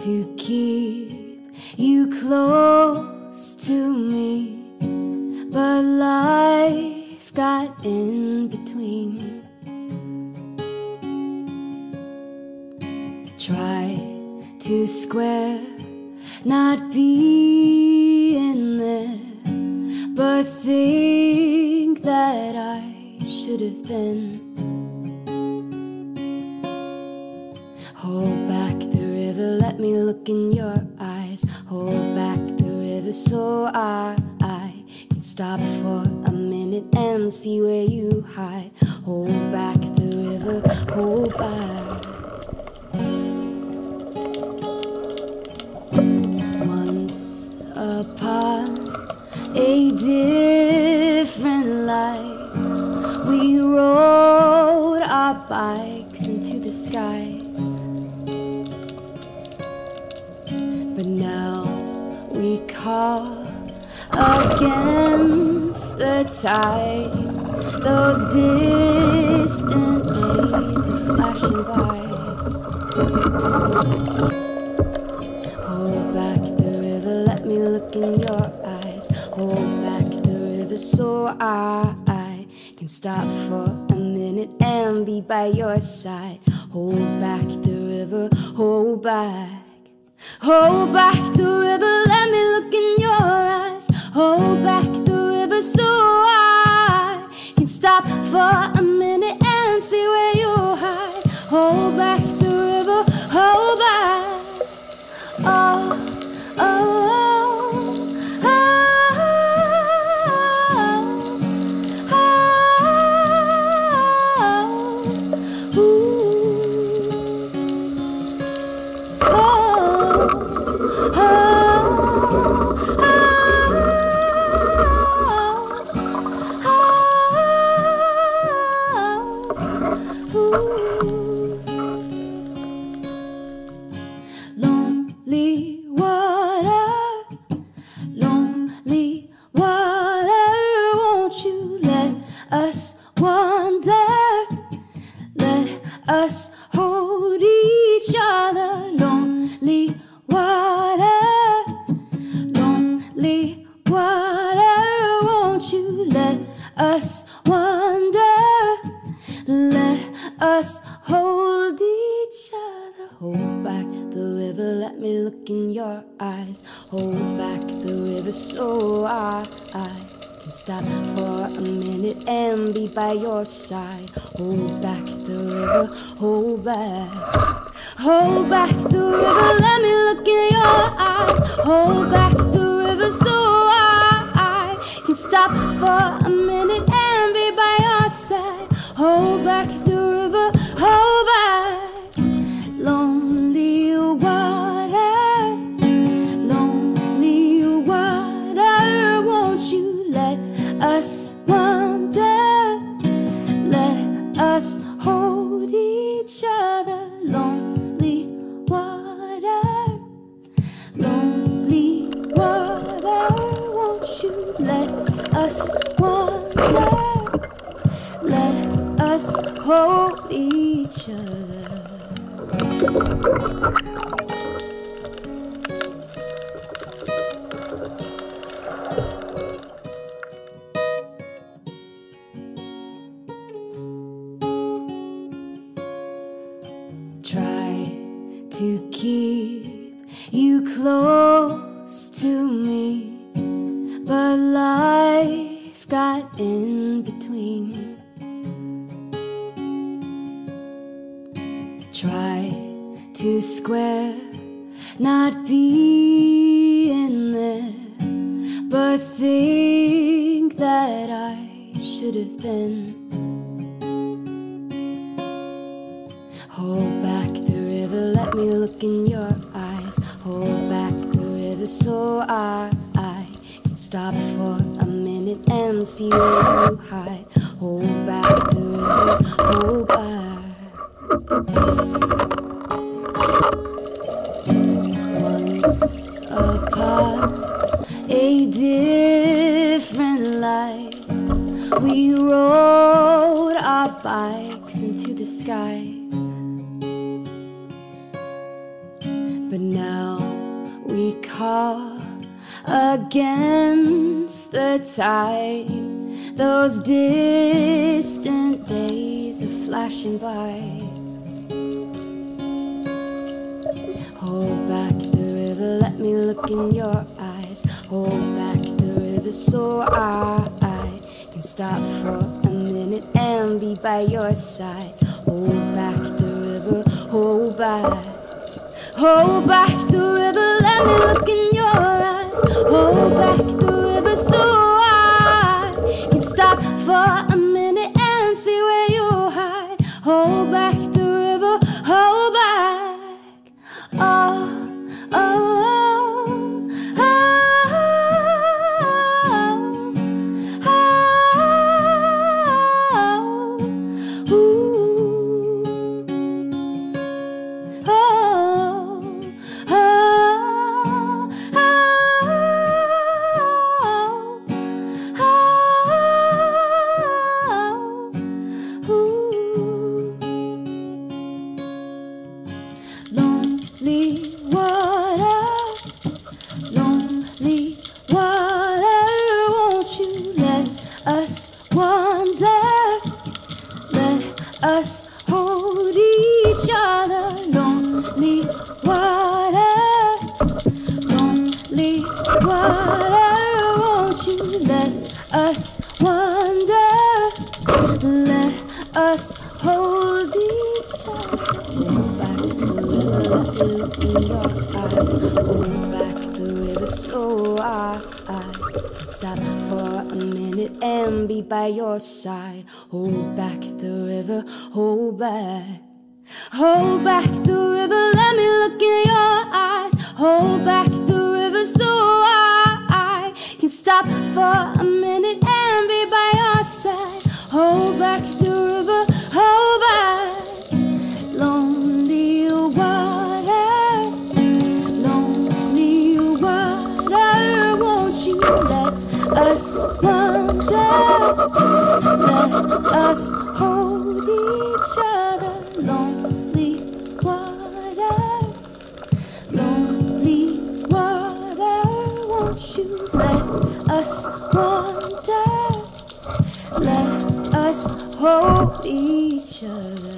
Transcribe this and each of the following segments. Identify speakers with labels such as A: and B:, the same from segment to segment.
A: to keep you close to me, but life got in between. Try to square, not be in there, but think that I should have been. Hold back the river, hold back. Once upon a different life, we rode our bikes into the sky. But now we call against the tide. Those distant days are flashing by. Hold back the river, let me look in your eyes. Hold back the river so I, can stop for a minute and be by your side. Hold back the river, hold back. Hold back the river, let me look in your eyes. Hold back the river so I stop for a minute Hold back the river, let me look in your eyes. Hold back the river so I, I can stop for a minute and be by your side. Hold back the river, hold back. Hold back the river, let me look in your eyes. Hold back the river so I, I can stop for a minute to keep you close to me, but life got in between. Try to square, not be in there, but think that I should have been. Hold back the river, let me look in your eyes. Hold back the river so I, I can stop for a minute and see where you hide. Hold back the river, hold back. Against the tide. Those distant days are flashing by. Hold back the river, let me look in your eyes. Hold back the river so I, can stop for a minute and be by your side. Hold back the river, hold back. Hold back the river, let me look in so I, I can stop for a minute and be by your side. Hold back the river, hold back. Hold back the river, let me look in your eyes. Hold back the river so I, I can stop for a minute and be by your side. Hold back the us hold each other. Lonely water, lonely water, won't you let us wander? Let us hold each other.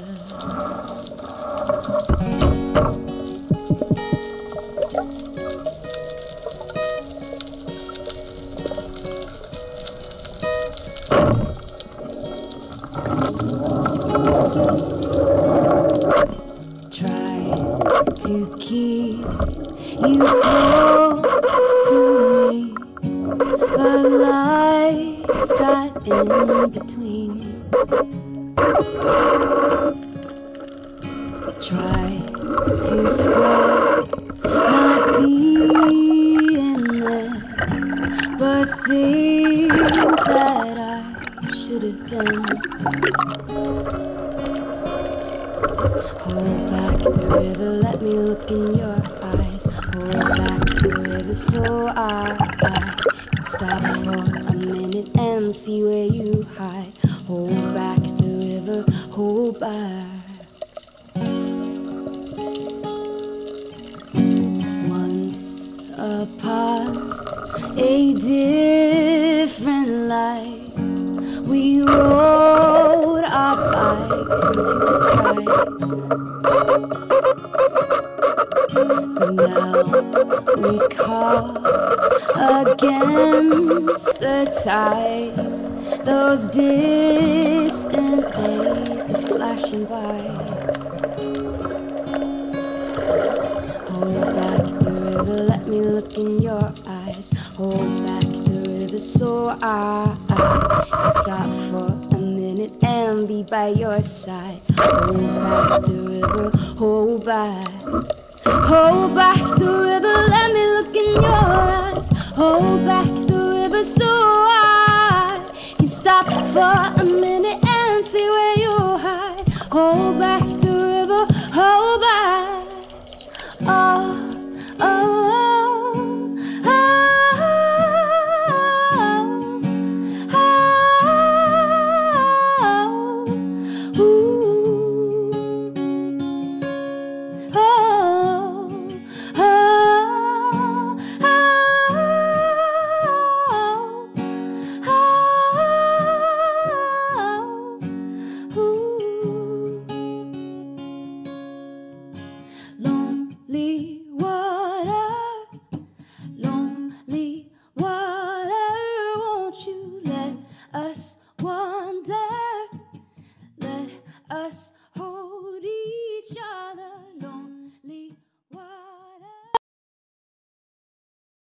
A: Try to square not being there, but think that I should have been. Hold back the river, let me look in your eyes. Hold back the river so I, I can stop for a minute and see where you hide. Hold back back. Once apart, a different life. We rode our bikes into the sky. But now we call against the tide. Those distant days flashing by. Hold back the river, let me look in your eyes. Hold back the river so I, I can stop for a minute and be by your side. Hold back the river, hold back. Hold back the river, let me look in your eyes. Hold back the river so I can stop for a minute